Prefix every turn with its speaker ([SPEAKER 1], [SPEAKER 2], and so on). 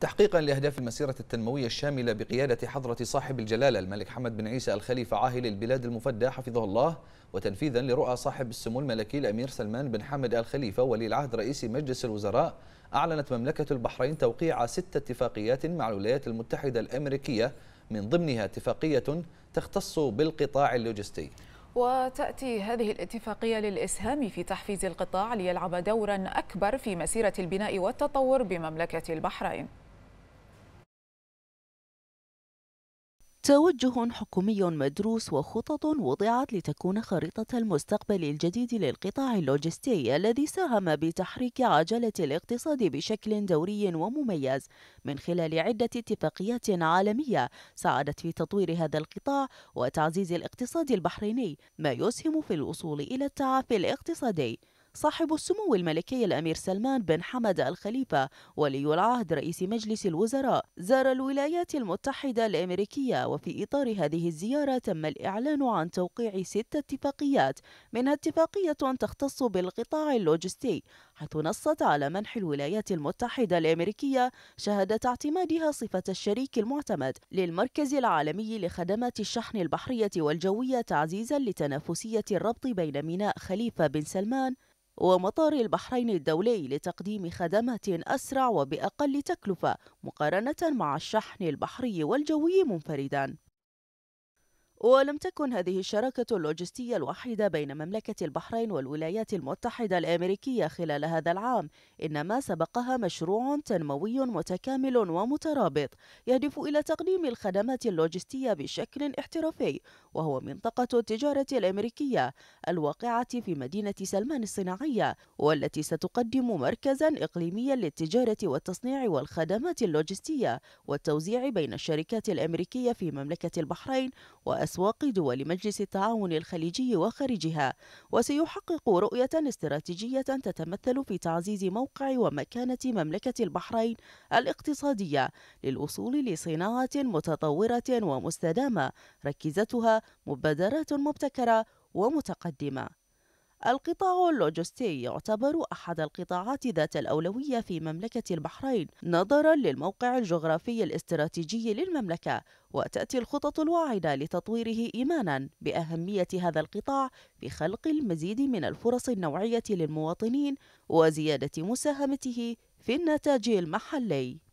[SPEAKER 1] تحقيقا لأهداف المسيرة التنموية الشاملة بقيادة حضرة صاحب الجلالة الملك حمد بن عيسى الخليفة عاهل البلاد المفدى حفظه الله وتنفيذا لرؤى صاحب السمو الملكي الأمير سلمان بن حمد الخليفة ولي العهد رئيس مجلس الوزراء أعلنت مملكة البحرين توقيع ست اتفاقيات مع الولايات المتحدة الأمريكية من ضمنها اتفاقية تختص بالقطاع اللوجستي.
[SPEAKER 2] وتأتي هذه الاتفاقية للإسهام في تحفيز القطاع ليلعب دورا أكبر في مسيرة البناء والتطور بمملكة البحرين.
[SPEAKER 3] توجه حكومي مدروس وخطط وضعت لتكون خريطة المستقبل الجديد للقطاع اللوجستي الذي ساهم بتحريك عجلة الاقتصاد بشكل دوري ومميز. من خلال عدة اتفاقيات عالمية ساعدت في تطوير هذا القطاع وتعزيز الاقتصاد البحريني ما يسهم في الوصول إلى التعافي الاقتصادي. صاحب السمو الملكي الأمير سلمان بن حمد الخليفة ولي العهد رئيس مجلس الوزراء زار الولايات المتحدة الأمريكية وفي إطار هذه الزيارة تم الإعلان عن توقيع ست اتفاقيات منها اتفاقية تختص بالقطاع اللوجستي حيث نصت على منح الولايات المتحدة الأمريكية شهادة اعتمادها صفة الشريك المعتمد للمركز العالمي لخدمات الشحن البحرية والجوية تعزيزا لتنافسية الربط بين ميناء خليفة بن سلمان ومطار البحرين الدولي لتقديم خدمات أسرع وبأقل تكلفة مقارنة مع الشحن البحري والجوي منفرداً. ولم تكن هذه الشراكة اللوجستية الوحيدة بين مملكة البحرين والولايات المتحدة الأمريكية خلال هذا العام إنما سبقها مشروع تنموي متكامل ومترابط يهدف إلى تقديم الخدمات اللوجستية بشكل احترافي وهو منطقة التجارة الأمريكية الواقعة في مدينة سلمان الصناعية والتي ستقدم مركزا إقليميا للتجارة والتصنيع والخدمات اللوجستية والتوزيع بين الشركات الأمريكية في مملكة البحرين وأسواق دول مجلس التعاون الخليجي وخارجها وسيحقق رؤية استراتيجية تتمثل في تعزيز موقع ومكانة مملكة البحرين الاقتصادية للوصول لصناعة متطورة ومستدامة ركزتها مبادرات مبتكرة ومتقدمة. القطاع اللوجستي يعتبر أحد القطاعات ذات الأولوية في مملكة البحرين نظرا للموقع الجغرافي الاستراتيجي للمملكة وتأتي الخطط الواعدة لتطويره إيمانا بأهمية هذا القطاع في خلق المزيد من الفرص النوعية للمواطنين وزيادة مساهمته في النتاج المحلي.